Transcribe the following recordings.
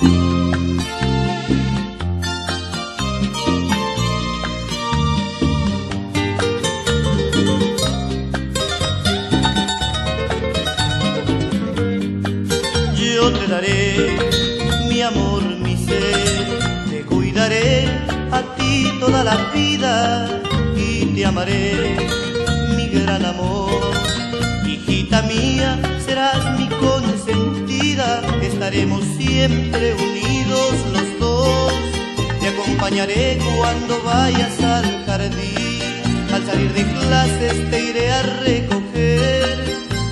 Yo te daré mi amor, mi ser, te cuidaré a ti toda la vida y te amaré, mi gran amor. Hijita mía, serás mi consentida, estaremos siempre unidos los dos. Te acompañaré cuando vayas al jardín, al salir de clases te iré a recoger,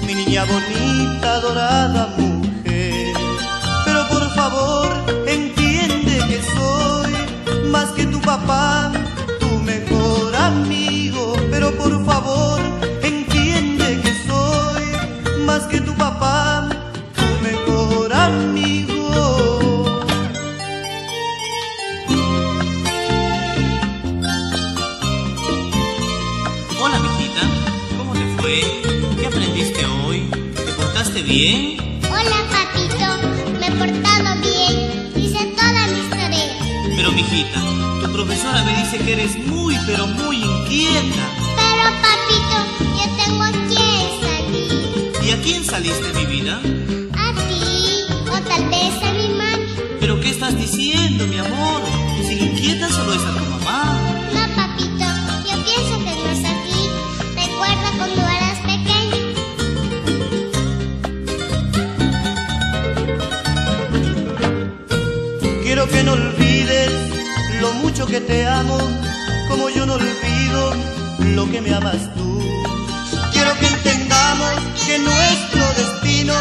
mi niña bonita, dorada portaste bien? Hola, papito. Me he portado bien. Hice todas mis tareas. Pero, mijita, tu profesora me dice que eres muy, pero muy inquieta. Pero, papito, yo tengo a quién salir. ¿Y a quién saliste, mi vida? A ti, o tal vez a mi mami. ¿Pero qué estás diciendo, mi amor? Si inquieta solo es a tu mamá. Que no olvides lo mucho que te amo, como yo no olvido lo que me amas tú. Quiero que entendamos que nuestro destino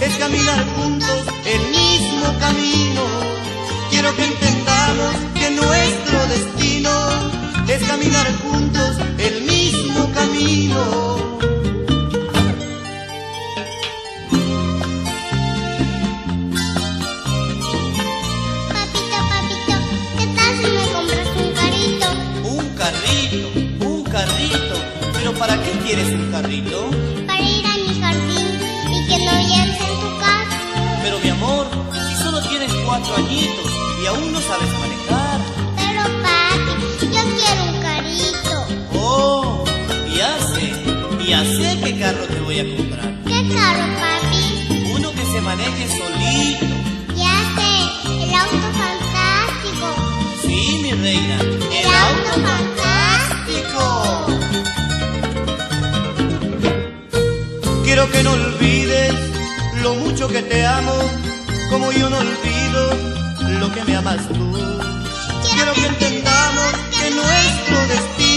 es caminar juntos el mismo camino. Quiero que entendamos que nuestro destino es caminar juntos el mismo camino. Carrito, un carrito. ¿Pero para qué quieres un carrito? Para ir a mi jardín y que no lleves en tu casa. Pero, mi amor, si solo tienes cuatro añitos y aún no sabes manejar. Pero, papi, yo quiero un carrito. Oh, ya sé, ya sé qué carro te voy a comprar. ¿Qué carro, papi? Uno que se maneje solito. Ya sé, el auto fantástico. Sí, mi reina, Quiero que no olvides lo mucho que te amo, como yo no olvido lo que me amas tú. Quiero que entendamos que nuestro destino